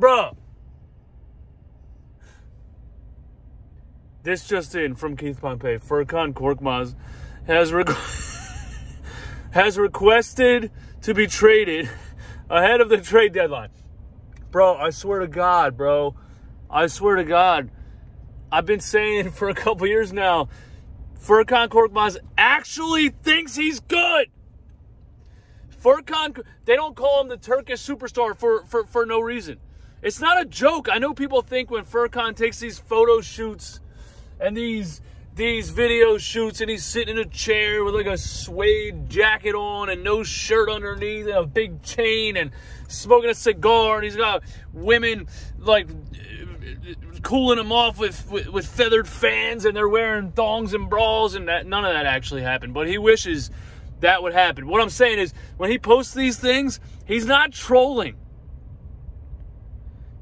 Bruh. This just in from Keith Pompey. Furkan Korkmaz has has requested to be traded ahead of the trade deadline. Bro, I swear to God, bro. I swear to God. I've been saying for a couple years now, Furkan Korkmaz actually thinks he's good. Furkan, they don't call him the Turkish superstar for, for, for no reason. It's not a joke. I know people think when Furkan takes these photo shoots and these these video shoots and he's sitting in a chair with like a suede jacket on and no shirt underneath and a big chain and smoking a cigar and he's got women like cooling him off with, with, with feathered fans and they're wearing thongs and bras and that none of that actually happened but he wishes that would happen what i'm saying is when he posts these things he's not trolling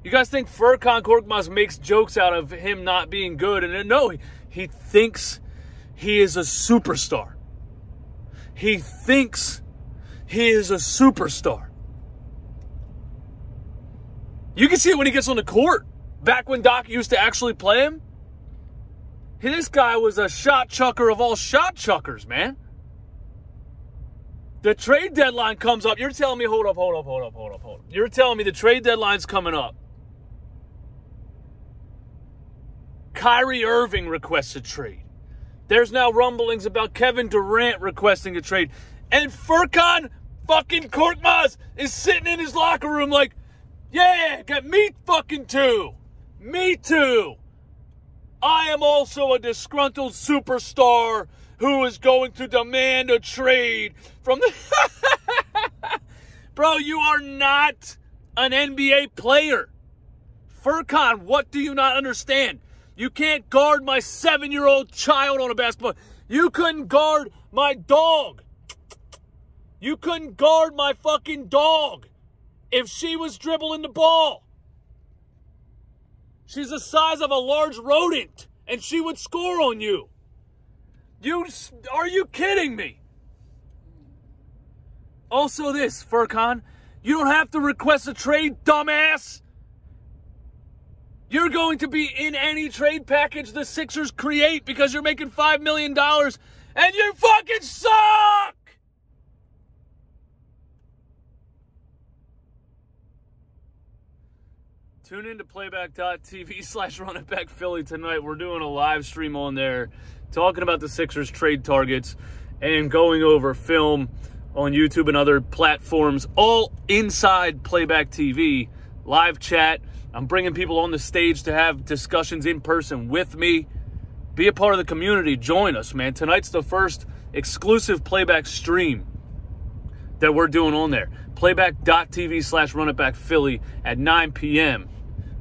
you guys think Furkan Korkmaz makes jokes out of him not being good? And uh, no, he, he thinks he is a superstar. He thinks he is a superstar. You can see it when he gets on the court. Back when Doc used to actually play him, this guy was a shot chucker of all shot chuckers, man. The trade deadline comes up. You're telling me, hold up, hold up, hold up, hold up, hold up. You're telling me the trade deadline's coming up. Kyrie Irving requests a trade. There's now rumblings about Kevin Durant requesting a trade. And Furkan fucking Korkmaz is sitting in his locker room like, yeah, got me fucking too. Me too. I am also a disgruntled superstar who is going to demand a trade from the. Bro, you are not an NBA player. Furkan, what do you not understand? You can't guard my seven year old child on a basketball. You couldn't guard my dog. You couldn't guard my fucking dog if she was dribbling the ball. She's the size of a large rodent and she would score on you. You are you kidding me? Also this, Furkan, you don't have to request a trade, dumbass. You're going to be in any trade package the Sixers create because you're making $5 million and you fucking suck! Tune in to playback.tv slash run it back Philly tonight. We're doing a live stream on there talking about the Sixers trade targets and going over film on YouTube and other platforms, all inside Playback TV. Live chat I'm bringing people on the stage to have discussions in person with me. Be a part of the community. Join us, man. Tonight's the first exclusive playback stream that we're doing on there. Playback.tv slash run it back Philly at 9 p.m.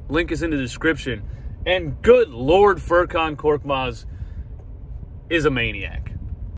Link is in the description. And good Lord, Furkan Korkmaz is a maniac.